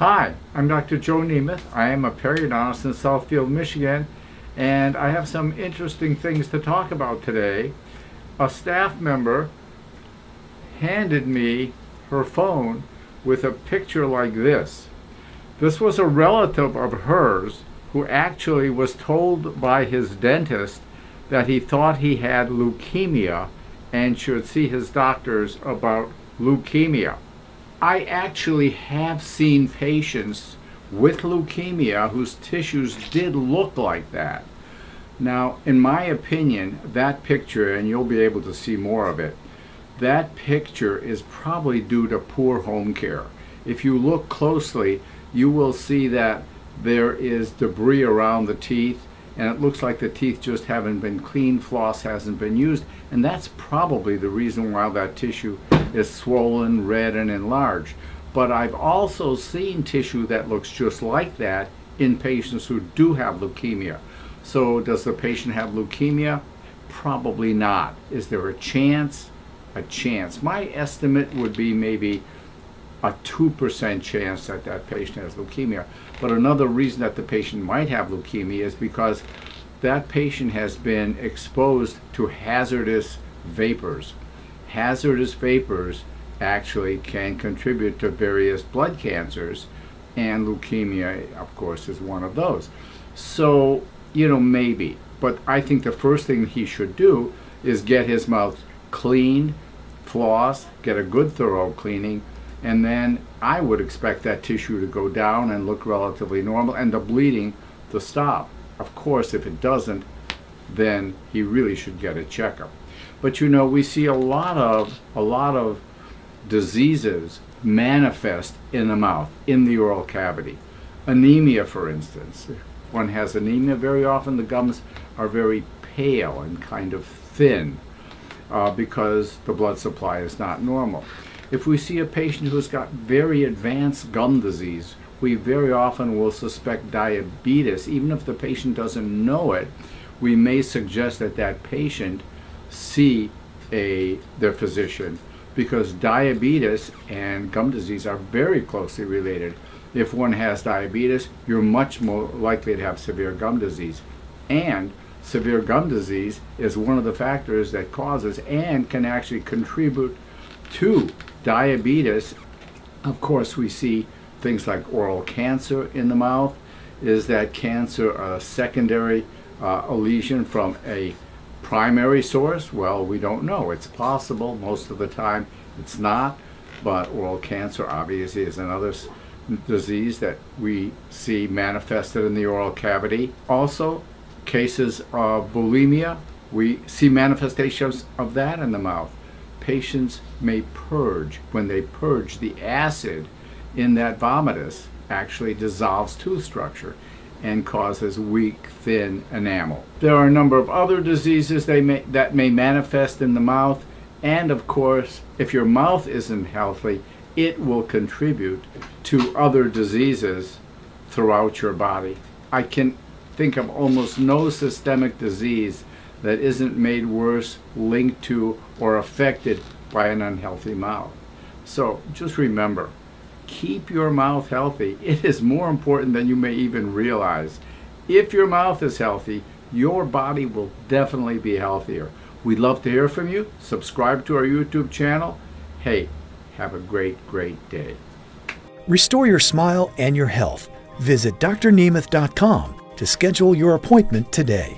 Hi, I'm Dr. Joe Nemeth. I am a periodontist in Southfield, Michigan, and I have some interesting things to talk about today. A staff member handed me her phone with a picture like this. This was a relative of hers who actually was told by his dentist that he thought he had leukemia and should see his doctors about leukemia. I actually have seen patients with leukemia whose tissues did look like that. Now, in my opinion, that picture, and you'll be able to see more of it, that picture is probably due to poor home care. If you look closely, you will see that there is debris around the teeth and it looks like the teeth just haven't been cleaned, floss hasn't been used, and that's probably the reason why that tissue is swollen, red, and enlarged. But I've also seen tissue that looks just like that in patients who do have leukemia. So does the patient have leukemia? Probably not. Is there a chance? A chance. My estimate would be maybe a 2% chance that that patient has leukemia. But another reason that the patient might have leukemia is because that patient has been exposed to hazardous vapors. Hazardous vapors actually can contribute to various blood cancers, and leukemia, of course, is one of those. So, you know, maybe. But I think the first thing he should do is get his mouth cleaned, floss, get a good thorough cleaning, and then I would expect that tissue to go down and look relatively normal and the bleeding to stop. Of course, if it doesn't, then he really should get a checkup. But you know, we see a lot of a lot of diseases manifest in the mouth, in the oral cavity. Anemia, for instance. If one has anemia, very often the gums are very pale and kind of thin uh, because the blood supply is not normal. If we see a patient who's got very advanced gum disease, we very often will suspect diabetes. Even if the patient doesn't know it, we may suggest that that patient see a their physician because diabetes and gum disease are very closely related. If one has diabetes, you're much more likely to have severe gum disease. And severe gum disease is one of the factors that causes and can actually contribute to diabetes, of course, we see things like oral cancer in the mouth. Is that cancer a secondary uh, a lesion from a primary source? Well, we don't know. It's possible. Most of the time it's not. But oral cancer obviously is another disease that we see manifested in the oral cavity. Also, cases of bulimia, we see manifestations of that in the mouth patients may purge. When they purge, the acid in that vomitus actually dissolves tooth structure and causes weak, thin enamel. There are a number of other diseases may, that may manifest in the mouth, and of course, if your mouth isn't healthy, it will contribute to other diseases throughout your body. I can think of almost no systemic disease that isn't made worse, linked to, or affected by an unhealthy mouth. So just remember, keep your mouth healthy. It is more important than you may even realize. If your mouth is healthy, your body will definitely be healthier. We'd love to hear from you. Subscribe to our YouTube channel. Hey, have a great, great day. Restore your smile and your health. Visit drnemeth.com to schedule your appointment today.